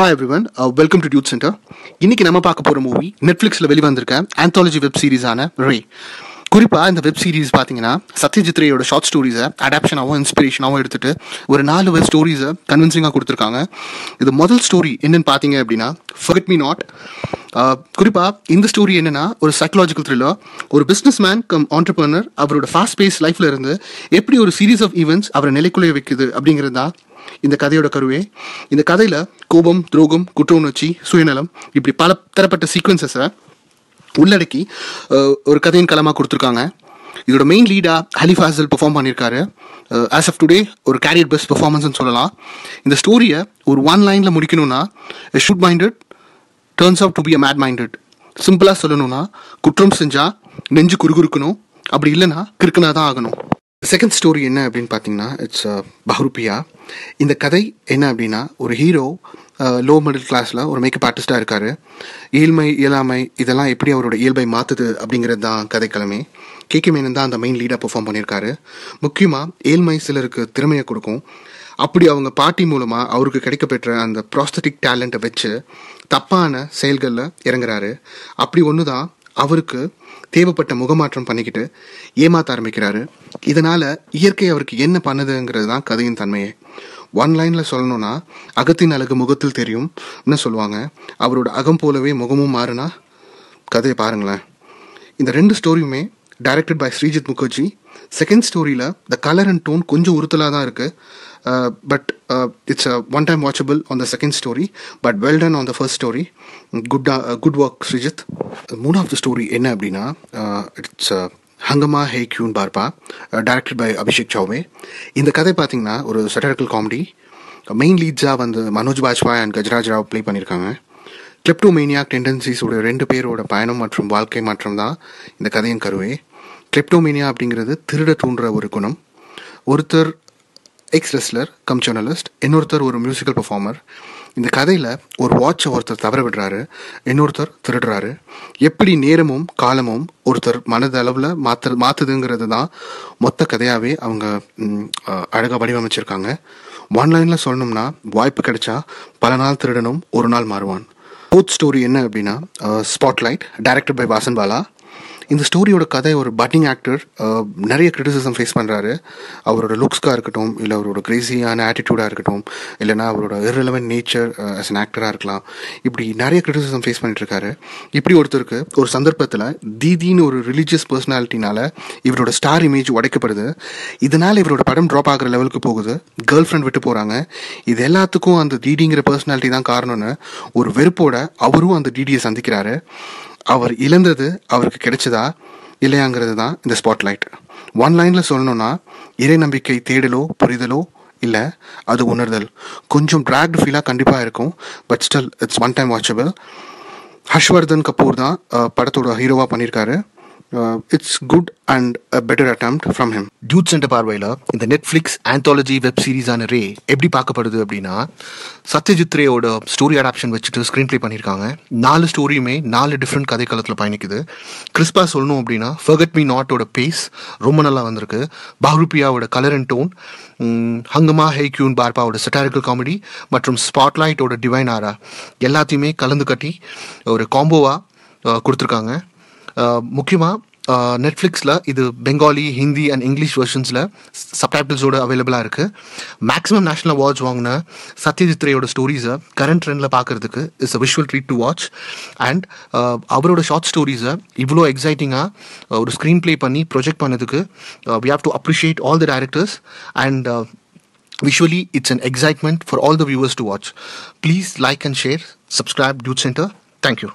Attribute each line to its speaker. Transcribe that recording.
Speaker 1: Hi everyone welcome to Dude Center இன்னைக்கு நம்ம பார்க்க போகிற மூவி நெட்ஃப்ளிக்ஸில் வெளிவந்திருக்க ஆந்தாலஜி வெப் சீரிஸான ரே குறிப்பாக இந்த வெப் சீரிஸ் பார்த்தீங்கன்னா சத்யஜித் ரேயோட ஷார்ட் ஸ்டோரிஸை அடாப்ஷனாகவும் இன்ஸ்பிரேஷனாகவும் எடுத்துட்டு ஒரு நாலு வெப் ஸ்டோரிஸை கன்வின்சிங்காக கொடுத்துருக்காங்க. இது முதல் ஸ்டோரி என்னென்னு பார்த்தீங்க அப்படின்னா ஃபர்கட் மீ நாட் குறிப்பாக இந்த ஸ்டோரி என்னென்னா ஒரு சைக்கலாஜிக்கல் த்ரில்லர் ஒரு பிஸ்னஸ் மேன் கம் ஆண்டர்பர்னர் அவரோட ஃபாஸ்ட் பேஸ் லைஃப்ல இருந்து எப்படி ஒரு சீரீஸ் ஆஃப் ஈவெண்ட்ஸ் அவரை நிலைக்குள்ளே வைக்குது அப்படிங்கிறது தான் இந்த கதையோட கருவே இந்த கதையில் கோபம் துரோகம் குற்ற உணர்ச்சி சுயநலம் இப்படி பல தரப்பட்ட சீக்வன்சஸை உள்ளடக்கி ஒரு கதையின் களமாக கொடுத்துருக்காங்க. இதோட மெயின் லீடாக ஹலிஃபாசல் பெர்ஃபார்ம் பண்ணியிருக்காரு. ஆஸ் ஆஃப் டுடே ஒரு கேரியர் பெஸ்ட் பெர்ஃபார்மன்ஸ்னு சொல்லலாம். இந்த ஸ்டோரியை ஒரு ஒன் லைனில் முடிக்கணும்னா shoot minded turns out to be a mad minded சிம்பிளாக சொல்லணும்னா குற்றம் செஞ்சால் நெஞ்சு குறுகுறுக்கணும். அப்படி இல்லைன்னா கிறுக்குனா தான் ஆகணும். செகண்ட் ஸ்டோரி என்ன அப்படின்னு பார்த்தீங்கன்னா இட்ஸ் பஹ்ருப்பியா இந்த கதை என்ன அப்படின்னா ஒரு ஹீரோ லோ மிடில் கிளாஸில் ஒரு மேக்கப் ஆர்டிஸ்டாக இருக்கார். ஏழ்மை இயலாமை இதெல்லாம் எப்படி அவரோட இயல்பை மாற்றுது அப்படிங்கிறது தான் கதைக்கிழமை கே. மேனன் தான் அந்த மெயின் லீடாக பெர்ஃபார்ம் பண்ணியிருக்காரு முக்கியமாக ஏழ்மை சிலருக்கு திறமையை கொடுக்கும். அப்படி அவங்க பாட்டி மூலமாக அவருக்கு கிடைக்கப்பெற்ற அந்த ப்ராஸ்தட்டிக் டேலண்ட்டை வச்சு தப்பான செயல்களில் இறங்குறாரு. அப்படி ஒன்று தான் அவருக்கு தேவைப்பட்ட முகமாற்றம் பண்ணிக்கிட்டு ஏமாத்த ஆரம்பிக்கிறாரு. இதனால் இயற்கை அவருக்கு என்ன பண்ணுதுங்கிறது தான் கதையின் தன்மையே. ஒன் லைனில் சொல்லணும்னா அகத்தின் அழகு முகத்தில் தெரியும்னு சொல்லுவாங்க. அவரோட அகம் போலவே முகமும் மாறுனா கதையை பாருங்களேன். இந்த ரெண்டு ஸ்டோரியுமே directed by Srijit Mukherji second ஸ்டோரியில் த கலர் அண்ட் டோன் கொஞ்சம் உறுத்தலாக தான் இருக்குது but it's one time watchable on the second story but well done on the first story good good work Srijit மூணாவது ஸ்டோரி என்ன அப்படின்னா it's Hungama Hai Kyon Barpa directed by Abhishek Chaubey இந்த கதை பார்த்தீங்கன்னா ஒரு சட்டரிக்கல் காமெடி மெயின் லீட்ஸாக வந்து Manoj Bajpai and Gajraj Rao play பண்ணியிருக்காங்க கிளிப்டோமேனியாக் டெண்டன்சிஸோட ரெண்டு பேரோட பயணம் மற்றும் வாழ்க்கை மாற்றம் தான் இந்த கதையின் கருவே கிளிப்டோமேனியா அப்படிங்கிறது திருட தூண்டுற ஒரு குணம். ஒருத்தர் எக்ஸ் ரெஸ்லர் கம் ஜேர்னலிஸ்ட் இன்னொருத்தர் ஒரு மியூசிக்கல் பர்ஃபார்மர் இந்த கதையில் ஒரு வாட்சை ஒருத்தர் தவற விடுறாரு இன்னொருத்தர் திருடுறாரு. எப்படி நேரமும் காலமும் ஒருத்தர் மனதளவில் மாற்று மாற்றுதுங்கிறது தான் மொத்த கதையாகவே அவங்க அழகாக வடிவமைச்சிருக்காங்க. ஒன்லைனில் சொல்லணும்னா வாய்ப்பு கிடைச்சா பல நாள் திருடனும் ஒரு நாள் மாறுவான். ஃபோர்த் ஸ்டோரி என்ன அப்படின்னா spotlight directed by Vasan Bala. இந்த ஸ்டோரியோட கதை ஒரு பட்டிங் ஆக்டர் நிறைய கிரிட்டிசிசம் ஃபேஸ் பண்ணுறாரு அவரோட லுக்ஸ்க்காக இருக்கட்டும் இல்லை அவரோட கிரேசியான ஆட்டிடியூடாக இருக்கட்டும் இல்லைனா அவரோட irrelevant நேச்சர் அஸ் அன் ஆக்டராக இருக்கலாம். இப்படி நிறைய கிரிட்டிசிசம் ஃபேஸ் பண்ணிட்டுருக்காரு இப்படி ஒருத்தருக்கு ஒரு சந்தர்ப்பத்தில் தீதின்னு ஒரு ரிலீஜியஸ் பர்சனாலிட்டினால இவரோட ஸ்டார் இமேஜ் உடைக்கப்படுது. இதனால் இவரோட படம் ட்ராப் ஆகிற லெவலுக்கு போகுது. கேர்ள் ஃப்ரெண்ட் விட்டு போகிறாங்க இது எல்லாத்துக்கும் அந்த டிடிங்கிற பர்சனாலிட்டி தான் காரணம்னு ஒரு வெறுப்போட அவரும் அந்த டிடியை சந்திக்கிறாரு. அவர் இழந்தது அவருக்கு கிடைச்சதா இல்லையாங்கிறது தான் இந்த ஸ்பாட்லைட் ஒன் லைனில் சொல்லணும்னா இறை நம்பிக்கை தேடலோ புரிதலோ இல்லை அது உணர்தல். கொஞ்சம் ட்ராக்டு ஃபீலாக கண்டிப்பாக இருக்கும் but still it's one time watchable Harshvardhan Kapoor தான் படத்தோட ஹீரோவாக பண்ணியிருக்காரு. It's good and a better attempt from him. Dude Center பார்வையில் இந்த நெட்ஃப்ளிக்ஸ் ஆந்தாலஜி வெப் சீரிஸான ரே எப்படி பார்க்கப்படுது அப்படின்னா சத்யஜித் ரேயோட ஸ்டோரி அடாப்ஷன் வச்சுட்டு ஸ்க்ரீன் ப்ளே பண்ணியிருக்காங்க நாலு ஸ்டோரியுமே நாலு டிஃப்ரெண்ட் கதைக்களத்தில் பயணிக்குது. கிறிஸ்பா சொல்லணும் அப்படின்னா ஃபர்கட் மீ நாட்டோட பேஸ் ரொம்ப நல்லா வந்திருக்கு. பாஹ்ருப்பியாவோட colour and tone Hungama Hai பார்பாவோட பார்ப்பாவோட சட்டாரிக்கல் காமெடி மற்றும் ஸ்பாட்லைட்டோட டிவைன் ஆரா எல்லாத்தையுமே கலந்து கட்டி ஒரு காம்போவாக கொடுத்துருக்காங்க. முக்கியமாக நெட்ஃப்ளிக்ஸில் இது பெங்காலி ஹிந்தி அண்ட் இங்கிலீஷ் வெர்ஷன்ஸில் சப்டைட்டில்ஸோட அவைலபிளாக இருக்குது மேக்ஸிமம் நேஷனல் அவார்ட்ஸ் வாங்கின சத்யஜித் ரேயோட ஸ்டோரிஸை கரண்ட் ட்ரெண்டில் பார்க்குறதுக்கு it's a visual treat to watch and அவரோட ஷார்ட் ஸ்டோரிஸை இவ்வளோ எக்ஸைட்டிங்காக ஒரு ஸ்க்ரீன் ப்ளே பண்ணி ப்ரொஜெக்ட் பண்ணதுக்கு we have to appreciate all the directors and visually it's an excitement for all the viewers to watch please like and share subscribe Dude Center thank you